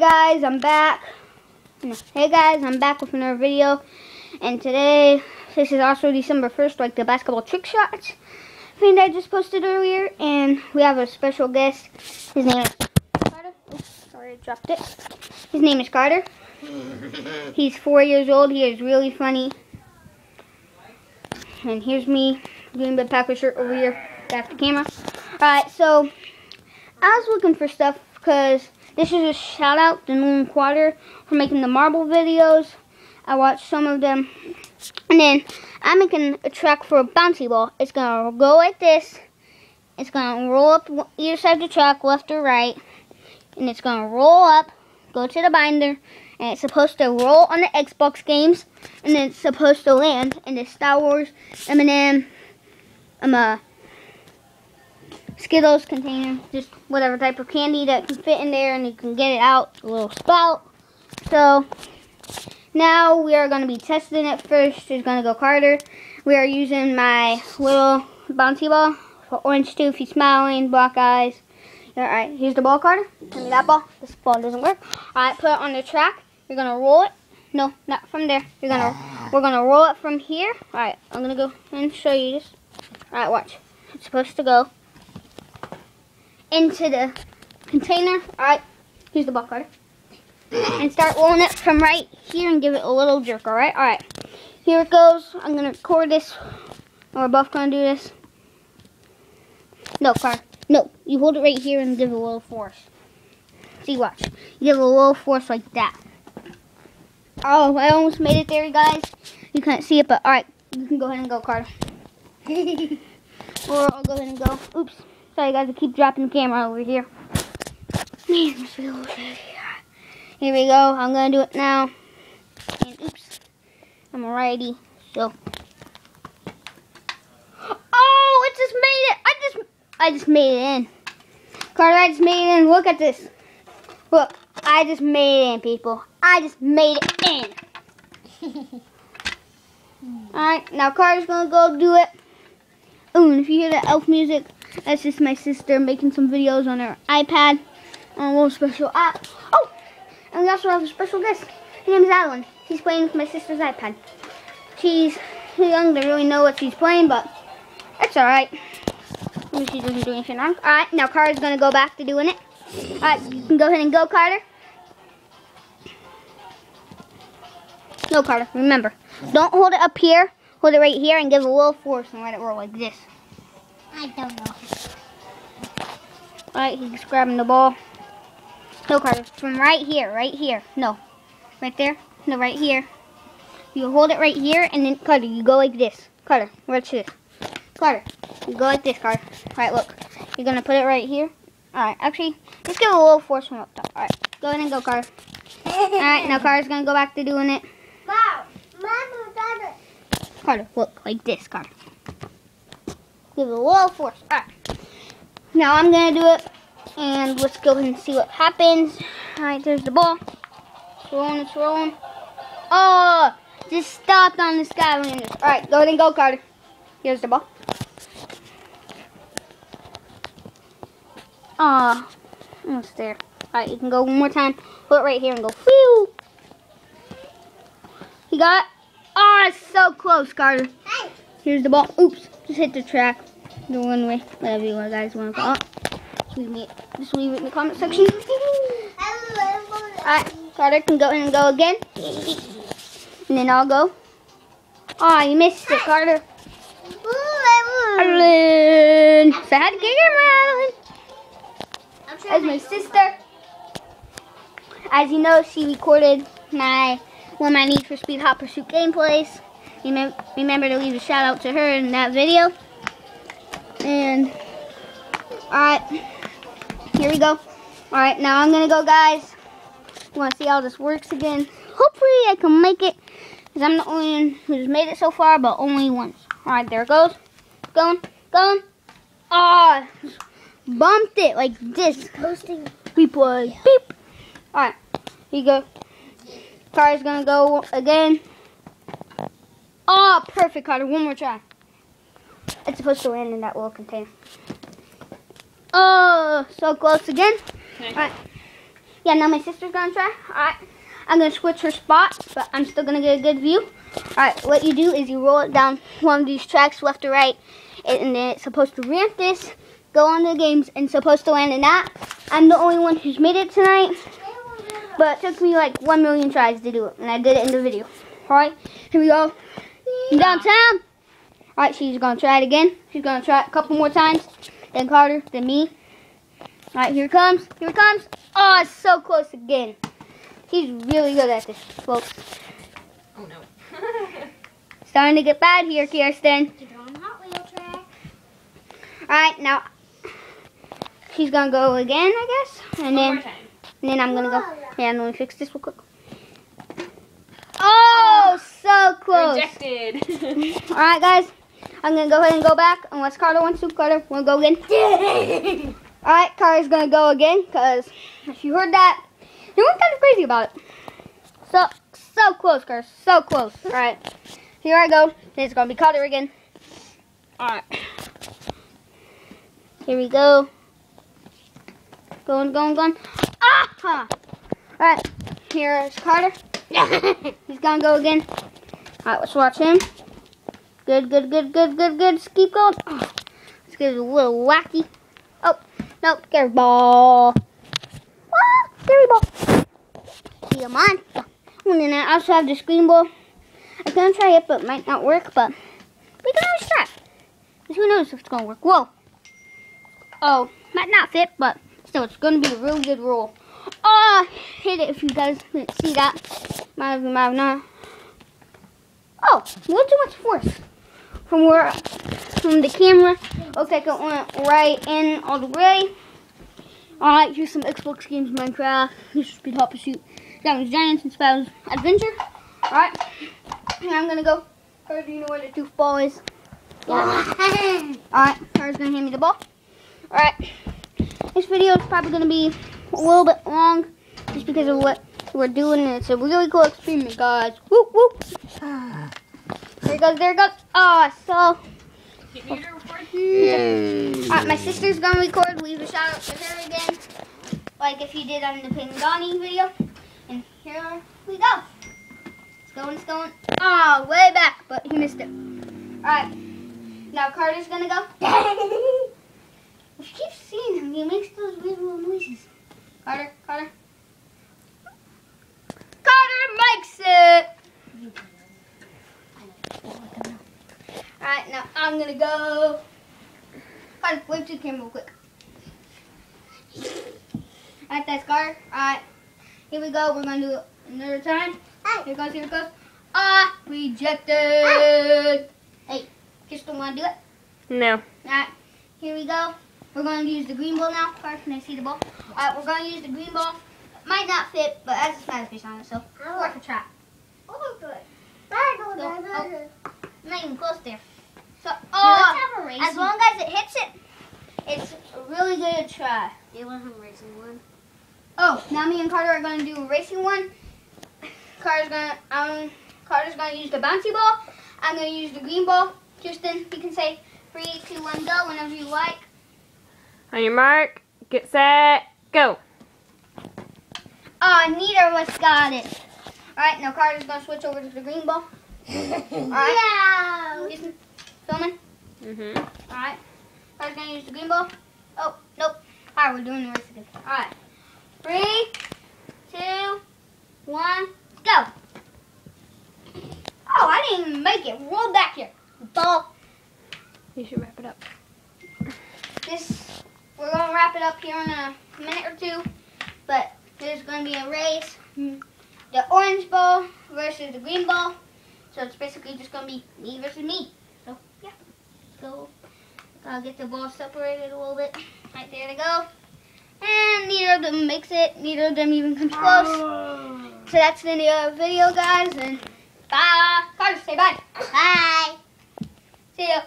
guys, I'm back. Hey guys, I'm back with another video. And today, this is also December 1st, like the basketball trick shots thing that I just posted earlier. And we have a special guest. His name is Carter. Oops, sorry, I dropped it. His name is Carter. He's four years old. He is really funny. And here's me, Green Bay Packer shirt over here. Back the camera. Alright, so I was looking for stuff because this is a shout out to Nolan Quaderer for making the marble videos. I watched some of them. And then I'm making a track for a bouncy ball. It's going to go like this. It's going to roll up either side of the track, left or right. And it's going to roll up, go to the binder. And it's supposed to roll on the Xbox games. And then it's supposed to land in the Star Wars M&M um, uh, Skittles container, just whatever type of candy that can fit in there and you can get it out, a little spout. So now we are going to be testing it first. It's going to go Carter. We are using my little bouncy ball for orange tooth, he's smiling, black eyes. Alright, here's the ball, Carter. Give me that ball. This ball doesn't work. Alright, put it on the track. You're going to roll it. No, not from there. You're gonna, we're going to roll it from here. Alright, I'm going to go and show you this. Alright, watch. It's supposed to go into the container. Alright, here's the ball Carter. And start rolling it from right here and give it a little jerk, alright? Alright, here it goes. I'm going to record this. We're both going to do this. No, car. No, you hold it right here and give it a little force. See, watch. You give it a little force like that. Oh, I almost made it there, guys. You can't see it, but alright. You can go ahead and go, Carter. or I'll go ahead and go. Oops. Sorry guys, I keep dropping the camera over here. Man, this feels Here we go. I'm gonna do it now. And oops. I'm ready. So Oh, it just made it. I just I just made it in. Carter, I just made it in. Look at this. Look, I just made it in, people. I just made it in. Alright, now Carter's gonna go do it. Ooh, and if you hear the elf music, that's just my sister making some videos on her iPad on a little special app. Oh, and we also have a special guest. His name is Alan. He's playing with my sister's iPad. She's too young to really know what she's playing, but it's alright. She doesn't do anything wrong. Alright, now Carter's going to go back to doing it. Alright, you can go ahead and go, Carter. No, Carter, remember. Don't hold it up here. Hold it right here and give a little force and let it roll like this. I don't know. Alright, he's grabbing the ball. No, Carter, from right here, right here. No, right there. No, right here. You hold it right here, and then, Carter, you go like this. Carter, watch this. Carter, you go like this, Carter. Alright, look. You're going to put it right here. Alright, actually, just give it a little force from up top. Alright, go ahead and go, Carter. Alright, now Carter's going to go back to doing it. Wow. Mama, Dada. Carter, look, like this, Carter. Give it a little force. Alright. Now I'm going to do it. And let's go ahead and see what happens. Alright, there's the ball. It's rolling, it's rolling. Oh, just stopped on the Skylanders. Alright, go ahead and go, Carter. Here's the ball. Ah, oh, almost there. Alright, you can go one more time. Put it right here and go, phew. He got? Oh, it's so close, Carter. Here's the ball. Oops, just hit the track the one way, whatever you guys want to call it. Just leave, me, just leave it in the comment section. Alright, Carter can go in and go again. And then I'll go. Oh, you missed it, Carter. Hi to camera, Alan. That's my sister. As you know, she recorded my one of my Need for Speed Hot Pursuit gameplays. Remember to leave a shout out to her in that video. And, alright, here we go. Alright, now I'm going to go, guys. want to see how this works again. Hopefully I can make it, because I'm the only one who's made it so far, but only once. Alright, there it goes. Going, going. Ah, oh, bumped it like this. Posting. Beep, boy. Beep. Alright, here you go. Carter's going to go again. Oh, perfect, Carter. One more try. It's supposed to land in that little container. Oh, so close again. Okay. All right. Yeah, now my sister's gonna try. Alright. I'm gonna switch her spot, but I'm still gonna get a good view. Alright, what you do is you roll it down one of these tracks left to right, and then it's supposed to ramp this, go on the games, and supposed to land in that. I'm the only one who's made it tonight, but it took me like one million tries to do it, and I did it in the video. Alright, here we go. Downtown. Alright, she's gonna try it again. She's gonna try it a couple more times. Then Carter, then me. Alright, here it comes. Here it comes. Oh, it's so close again. He's really good at this, folks. Oh no. Starting to get bad here, Kirsten. Keep it on Hot Wheel track. Alright, now she's gonna go again, I guess. And One then more time. and then I'm gonna go. Yeah, I'm gonna fix this real quick. Oh, so close. Rejected. Alright, guys. I'm gonna go ahead and go back. Unless Carter wants to. Carter, wanna go again? Alright, Carter's gonna go again. Because if you heard that, you were kind of crazy about it. So, so close, Carter. So close. Alright. Here I go. It's gonna be Carter again. Alright. Here we go. Going, going, going. Ah! Alright. Here's Carter. He's gonna go again. Alright, let's watch him. Good, good, good, good, good, good. Just keep going. Oh, let's a little wacky. Oh, no, scary ball. Ah, scary ball. Come on. And then I also have the screen ball. I'm gonna try it, but it might not work, but we can always try. 'Cause who knows if it's gonna work. Whoa. Oh, might not fit, but still, it's gonna be a real good roll. Oh, hit it if you guys didn't see that. Might have, might have not. Oh, a little too much force. From where, from the camera, looks like it went right in all the way. Alright, here's some Xbox games, Minecraft, Need for Speed Hot Pursuit, Diamonds Giants, and Spells Adventure. Alright, and I'm gonna go. Or do you know where the tooth ball is? Ah. Alright, Carter's gonna hand me the ball. Alright, this video is probably gonna be a little bit long, just because of what we're doing. And it's a really cool experiment, guys. Whoop whoop. Ah. There it goes, there it goes. Oh, so. You need to record? Alright, my sister's gonna record. Leave a shout out to her again. Like if you did on the Pingani video. And here we go. It's going, it's going. Oh, way back, but he missed it. Alright. Now Carter's gonna go. if you keep seeing him, he makes those weird little noises. Carter, Carter. Carter makes it! Alright, now I'm gonna go. Carter, wave to the camera real quick. Alright, that's Carter. Alright, here we go. We're gonna do it another time. Here it goes, here it goes. Ah, rejected. Hey, just don't wanna do it. No. Alright, here we go. We're going to use the green ball now. Carter, can I see the ball? Alright, we're going to use the green ball. Might not fit, but that's a smiley face on it, so worth a try. Oh, good. Not even close there. So, oh, have as long as it hits it, it's a really good try. You want some racing one? Oh, now me and Carter are going to do a racing one. Carter's going to, um, Carter's going to use the bouncy ball. I'm going to use the green ball. Houston, you can say three, two, one, go whenever you like. On your mark, get set, go. Oh, neither of us got it. Alright, now Carter's going to switch over to the green ball. Alright. No. Houston, filming. Mm-hmm. Alright. Carter's going to use the green ball. Oh, nope. Alright, we're doing the rest race again. Alright. Three, two, one, go. Oh, I didn't even make it. Roll back here. Ball. You should wrap it up. This, we're going to wrap it up here in a minute or two. But there's going to be a race. The orange ball versus the green ball. So it's basically just going to be me versus me. So, yeah. So, I'll get the ball separated a little bit. Right there they go. And neither of them makes it. Neither of them even comes close. So that's the end of the video, guys. And bye. Carter, say bye. Bye. See ya.